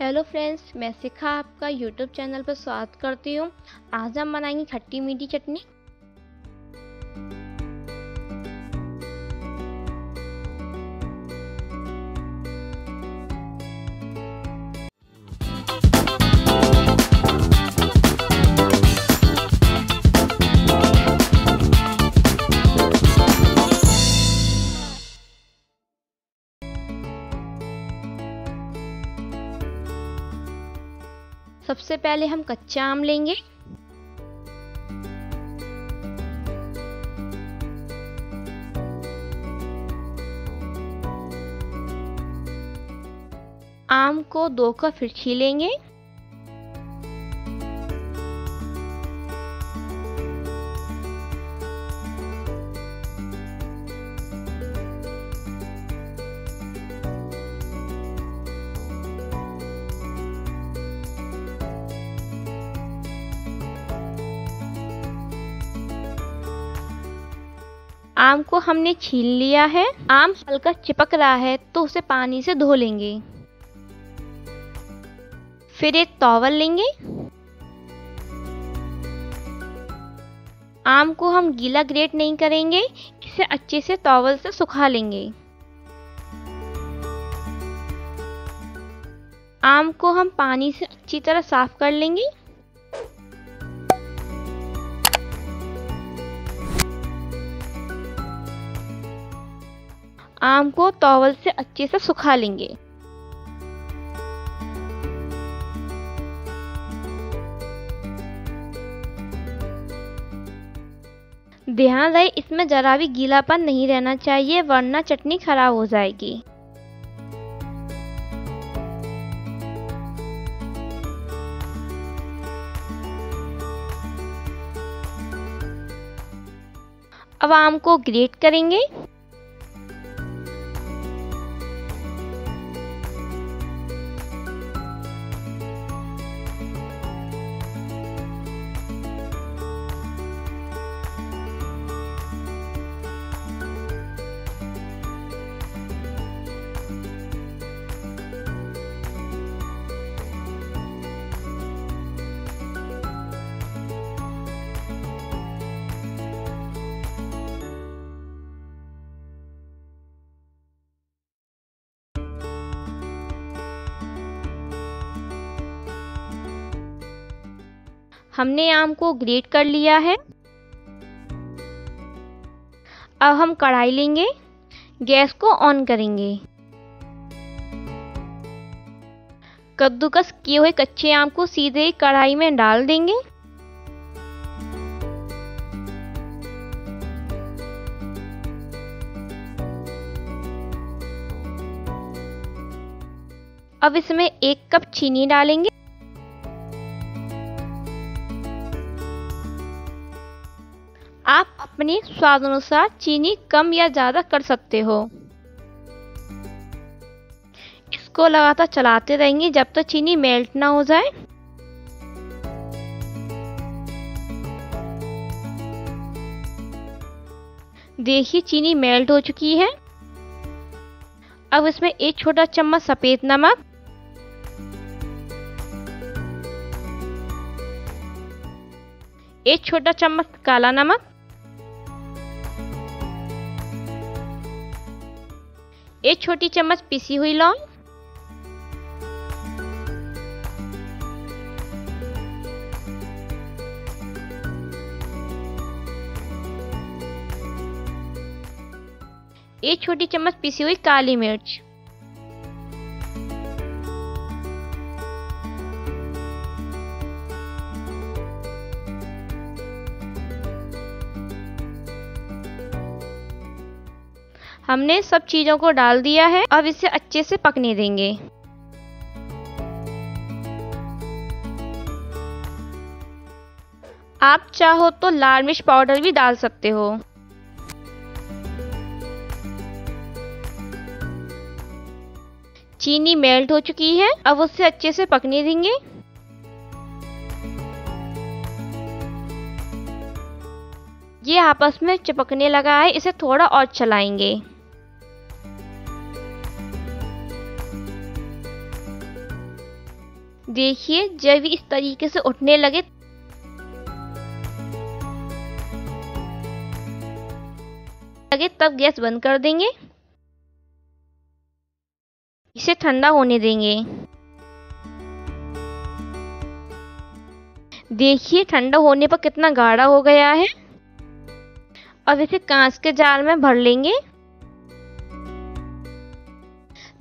Hello friends, मैं शिखा आपका YouTube channel पर स्वागत करती हूँ। आज हम बनाएँगे खट्टी मीठी चटनी। सबसे पहले हम कच्चा आम लेंगे। आम को दो का फिर छीलेंगे। आम को हमने छील लिया है। आम हल्का चिपक रहा है तो उसे पानी से धो लेंगे। फिर एक टॉवल लेंगे। आम को हम गीला ग्रेट नहीं करेंगे, इसे अच्छे से टॉवल से सुखा लेंगे। आम को हम पानी से अच्छी तरह साफ़ कर लेंगे। आम को टॉवल से अच्छे से सुखा लेंगे। ध्यान रहे, इसमें जरा भी गीलापन नहीं रहना चाहिए, वरना चटनी खराब हो जाएगी। अब आम को ग्रेट करेंगे। हमने आम को ग्रेट कर लिया है। अब हम कढ़ाई लेंगे। गैस को ऑन करेंगे। कद्दूकस किए हुए कच्चे आम को सीधे कढ़ाई में डाल देंगे। अब इसमें एक कप चीनी डालेंगे। अपने स्वाद अनुसार चीनी कम या ज़्यादा कर सकते हो। इसको लगातार चलाते रहेंगे जब तक तो चीनी मेल्ट ना हो जाए। देखिए चीनी मेल्ट हो चुकी है। अब इसमें एक छोटा चम्मच सफ़ेद नमक, एक छोटा चम्मच काला नमक एक छोटी चम्मच पिसी हुई लौंग। एक छोटी चम्मच पिसी हुई काली मिर्च। हमने सब चीज़ों को डाल दिया है, अब इसे अच्छे से पकने देंगे। आप चाहो तो लाल मिर्च पाउडर भी डाल सकते हो। चीनी मेल्ट हो चुकी है, अब उसे अच्छे से पकने देंगे। ये आपस में चिपकने लगा है, इसे थोड़ा और चलाएँगे। देखिए, जब इस तरीके से उठने लगे लगे, तब गैस बंद कर देंगे। इसे ठंडा होने देंगे। देखिए, ठंडा होने पर कितना गाढ़ा हो गया है। अब इसे कांच के जाल में भर लेंगे।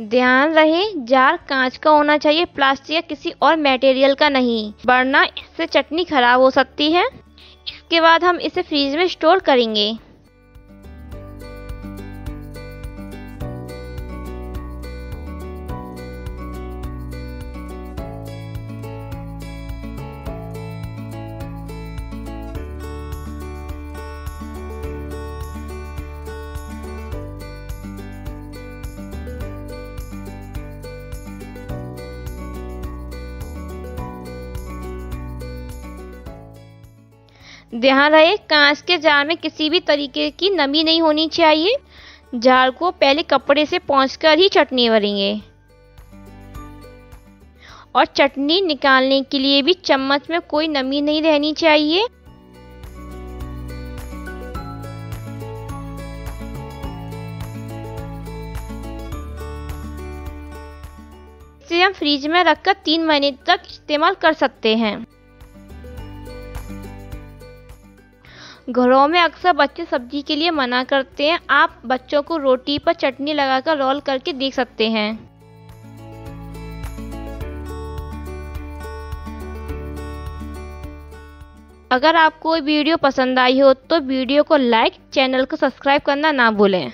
ध्यान रहे, जार कांच का होना चाहिए, प्लास्टिक या किसी और मटेरियल का नहीं। वरना इससे चटनी खराब हो सकती है। इसके बाद हम इसे फ्रीज में स्टोर करेंगे। ध्यान रहे, कांच के जार में किसी भी तरीके की नमी नहीं होनी चाहिए। जार को पहले कपड़े से पहुँच ही चटनी भरेंगे। और चटनी निकालने के लिए भी चम्मच में कोई नमी नहीं रहनी चाहिए। इसे हम फ्रिज में रखकर तीन महीने तक इस्तेमाल कर सकते हैं। घरों में अक्सर बच्चे सब्ज़ी के लिए मना करते हैं। आप बच्चों को रोटी पर चटनी लगाकर रोल करके देख सकते हैं। अगर आपको वीडियो पसंद आई हो तो वीडियो को लाइक चैनल को सब्सक्राइब करना ना भूलें।